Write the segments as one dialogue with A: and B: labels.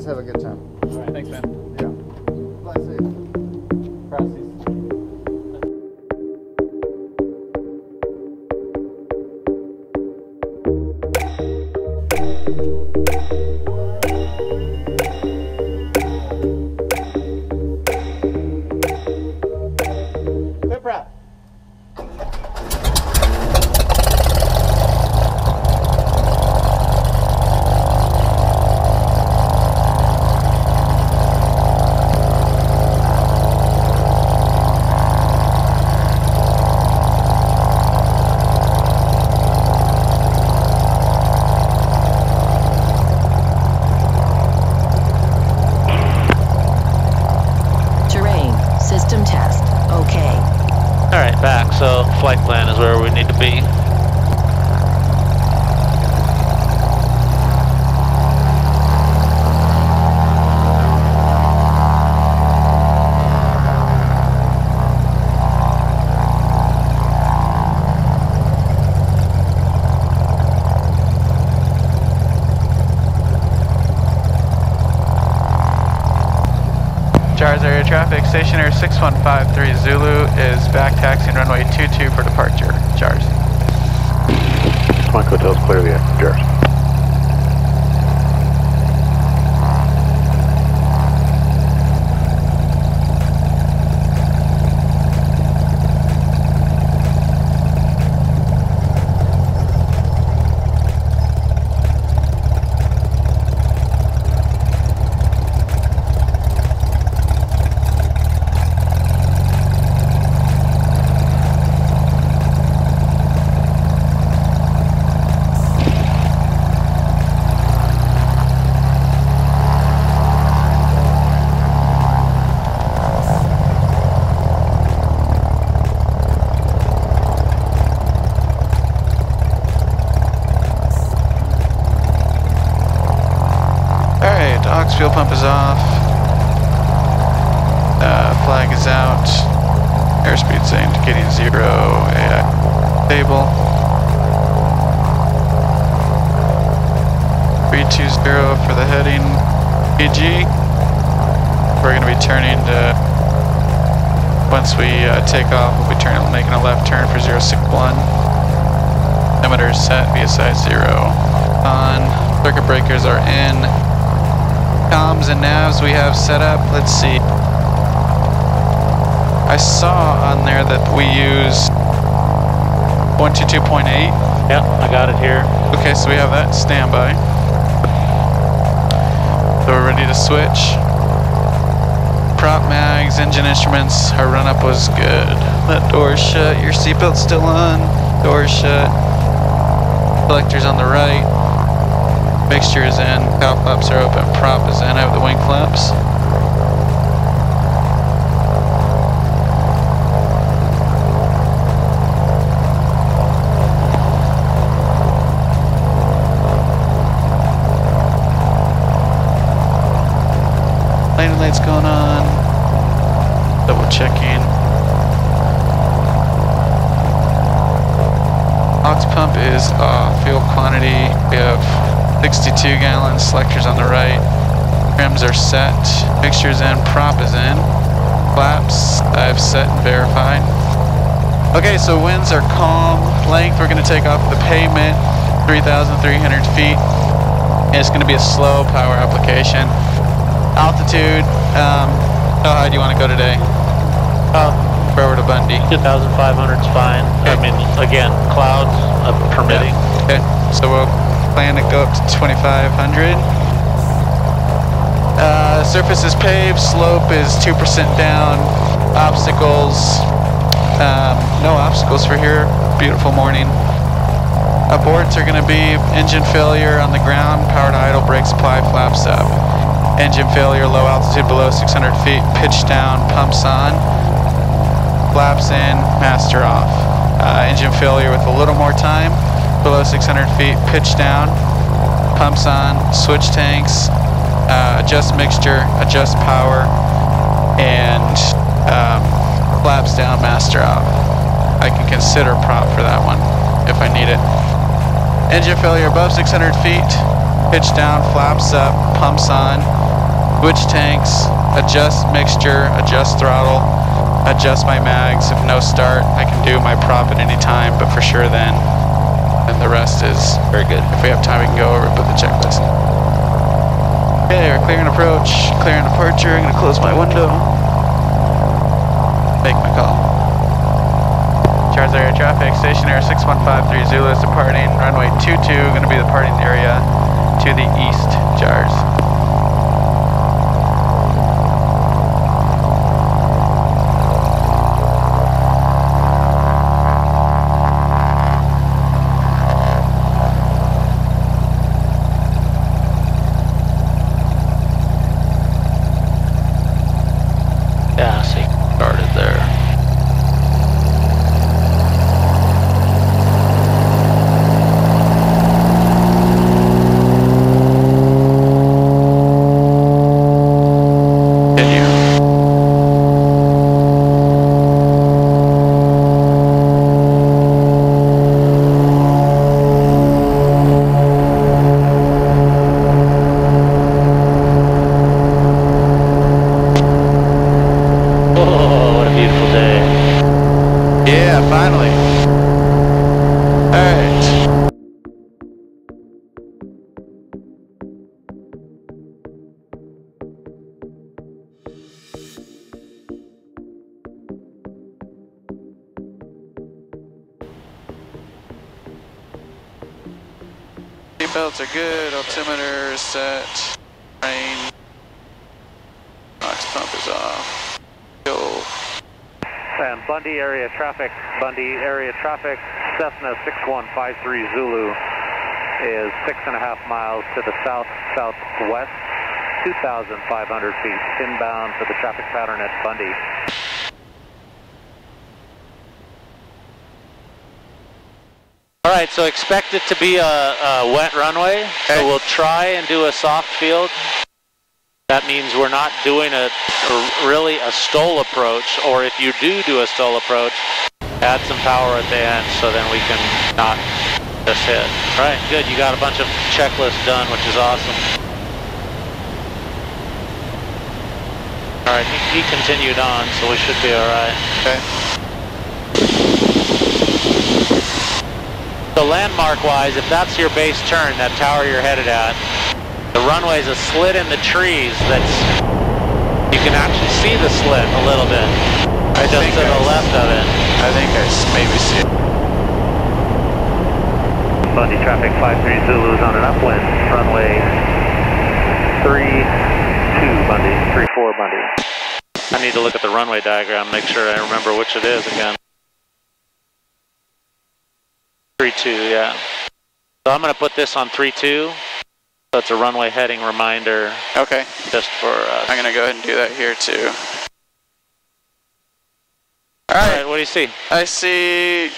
A: guys have a good time.
B: All right, thanks, man.
C: Plan is where we need to be.
D: Jars area traffic, Stationair 6153 Zulu is back taxiing runway 22 for departure. Jars.
E: Swank Hotel's clear the Jars.
D: Alright, aux fuel pump is off. Uh, flag is out. Airspeed Airspeed's indicating zero. AI stable. 320 for the heading. PG. We're going to be turning to. Once we uh, take off, we'll be turning, making a left turn for 061. Emitter set, VSI zero. On. Circuit breakers are in comms and navs we have set up. Let's see. I saw on there that we use 122.8.
C: Yep, I got it here.
D: Okay, so we have that standby. So we're ready to switch. Prop mags, engine instruments, our run up was good. That door shut, your seatbelt's still on, door shut. Collector's on the right. Mixture is in, cowl flaps are open, prop is in, have the wing flaps. Landing lights going on. Double checking. Aux pump is off. Fuel quantity. Have 62 gallons. Selectors on the right. Trims are set. Mixtures in. Prop is in. Flaps I've set and verified. Okay, so winds are calm. Length, we're going to take off the pavement, 3,300 feet. And it's going to be a slow power application. Altitude, um, how high do you want to go today?
C: Uh,
D: Over to Bundy.
C: 2,500 is fine. I mean, again, clouds uh, permitting.
D: Okay, so we'll plan to go up to 2,500. Uh, surface is paved, slope is 2% down, obstacles, um, no obstacles for here, beautiful morning. Aborts are going to be engine failure on the ground, power to idle, brake supply, flaps up. Engine failure, low altitude below 600 feet, pitch down, pumps on, flaps in, master off. Uh, engine failure with a little more time, below 600 feet, pitch down, pumps on, switch tanks, uh, adjust mixture, adjust power, and um, flaps down, master off. I can consider prop for that one if I need it. Engine failure above 600 feet, pitch down, flaps up, pumps on, switch tanks, adjust mixture, adjust throttle, adjust my mags. If no start, I can do my prop at any time, but for sure then. And the rest is very good. If we have time, we can go over it with the checklist. Okay, we're clearing approach, clearing departure. I'm gonna close my window. Make my call. Charles area traffic, Stationair 6153 Zulu is departing, runway 22, gonna be the departing area to the east, Jars.
C: Yeah, see, started there.
D: Continue.
C: Oh, what a beautiful day.
D: Yeah, finally. Alright. Seatbelts are good, altimeter is set, rain, box pump is off. Go.
B: And Bundy area traffic, Bundy area traffic, Cessna 6153 Zulu is six and a half miles to the south southwest, 2,500 feet inbound for the traffic pattern at Bundy.
C: All right, so expect it to be a, a wet runway.
D: Okay.
C: So we'll try and do a soft field. That means we're not doing a, a really a stall approach, or if you do do a stall approach, add some power at the end so then we can not just hit. All right, good. You got a bunch of checklists done, which is awesome. All right, he, he continued on, so we should be all right.
D: Okay.
C: So landmark-wise, if that's your base turn, that tower you're headed at, the runway's a slit in the trees that's, you can actually see the slit a little bit.
D: I
C: just
D: think
C: to the
D: I-
C: left of it.
D: I think I s- maybe see it.
B: Bundy traffic 53 Zulu is on an upwind, runway 32 Bundy, 34 Bundy.
C: I need to look at the runway diagram, make sure I remember which it is again. 3-2, yeah. So I'm going to put this on 3-2. So it's a runway heading reminder
D: Okay.
C: just for us.
D: I'm gonna go ahead and do that here too.
C: All
D: Alright,
C: what do you see?
D: I see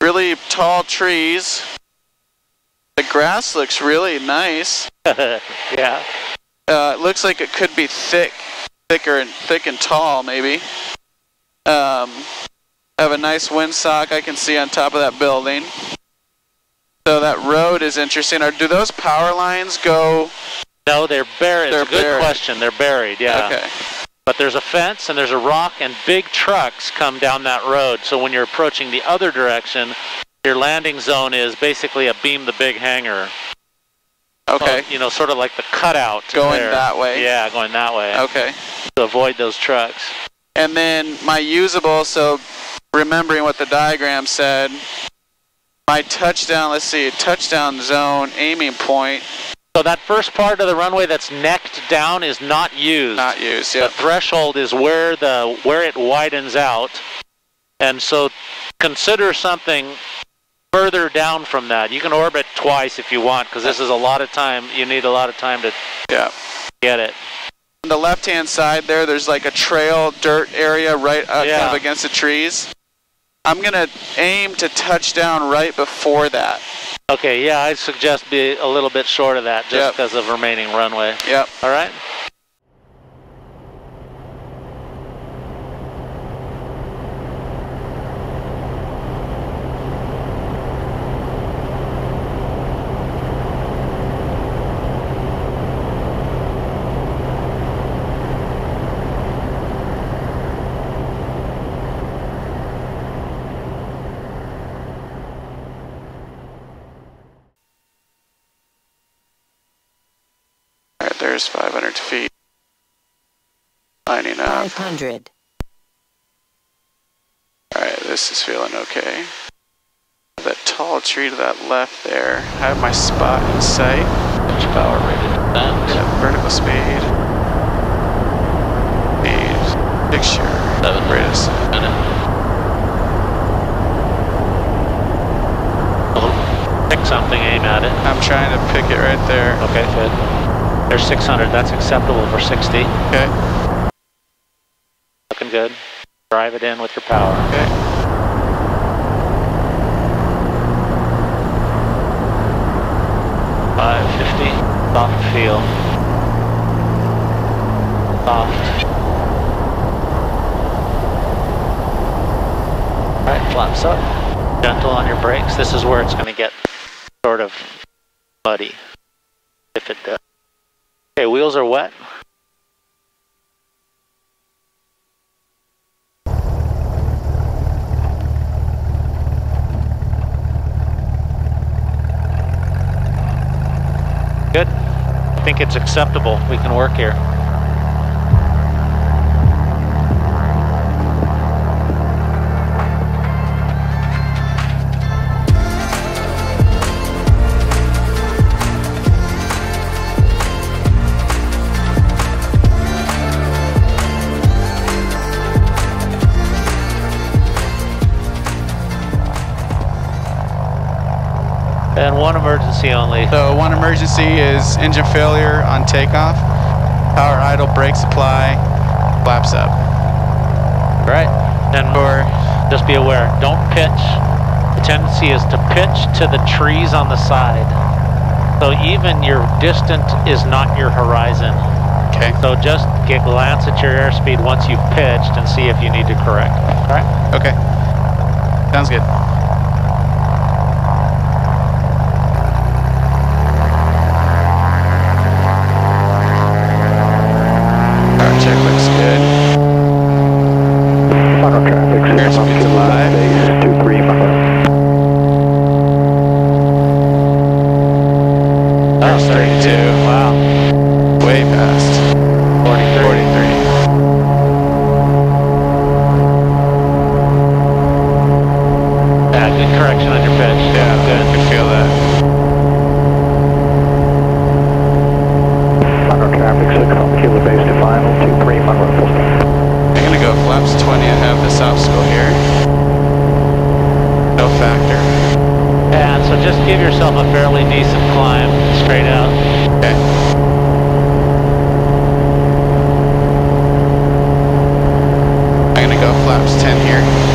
D: really tall trees. The grass looks really nice.
C: yeah.
D: Uh, it looks like it could be thick, thicker and thick and tall maybe. Um, I have a nice windsock I can see on top of that building. So that road is interesting. Are, do those power lines go?
C: No, they're buried.
D: They're
C: it's a good
D: buried.
C: question. They're buried, yeah.
D: Okay.
C: But there's a fence and there's a rock and big trucks come down that road. So when you're approaching the other direction, your landing zone is basically a beam the big hangar.
D: Okay.
C: You know, sort of like the cutout.
D: Going
C: there.
D: that way?
C: Yeah, going that way
D: Okay.
C: to avoid those trucks.
D: And then my usable, so remembering what the diagram said, my touchdown, let's see, touchdown zone aiming point,
C: So that first part of the runway that's necked down is not used.
D: not used.
C: Yeah.
D: The
C: threshold is where the where it widens out, and so consider something further down from that. You can orbit twice if you want, because this is a lot of time. You need a lot of time to
D: Yeah.
C: get it.
D: On the left-hand side there, there's like a trail, dirt area right uh, kind of against the trees. I'm gonna aim to touch down right before that.
C: Okay, yeah, I'd suggest be a little bit short of that, just
D: Yep.
C: because of remaining runway.
D: Yep.
C: All right.
D: There's 500 feet. Lining up.
F: 500.
D: Alright, this is feeling okay. That tall tree to that left there. I have my spot in sight.
C: Pitch power rated descent.
D: Yeah, vertical speed. Speed. Picture.
C: Seven.
D: Rate of
C: Minute. Pick something, aim at it.
D: I'm trying to pick it right there.
C: Okay, good. There's 600. That's acceptable for 60.
D: Okay.
C: Looking good. Drive it in with your power.
D: Okay.
C: Soft feel. Soft. Alright, flaps up. Gentle on your brakes. This is where it's going to get sort of muddy. If it does. Okay, wheels are wet. Good. I think it's acceptable. We can work here. One emergency only.
D: So one emergency is engine failure on takeoff. Power idle, brake supply, flaps up.
C: Right. And
D: Or
C: just be aware, don't pitch. The tendency is to pitch to the trees on the side. So even your distant is not your horizon.
D: okay,
C: So just get a glance at your airspeed once you've pitched and see if you need to correct. All right.
D: okay. Sounds good.
C: Yeah, good on your pitch.
D: Yeah, I can feel that.
E: Final traffic, six on kilo base to final, two three Mako, full stop.
D: I'm gonna go flaps 20 and have this obstacle here. No factor.
C: And so just give yourself a fairly decent climb straight out.
D: Okay. I'm gonna go flaps 10 here.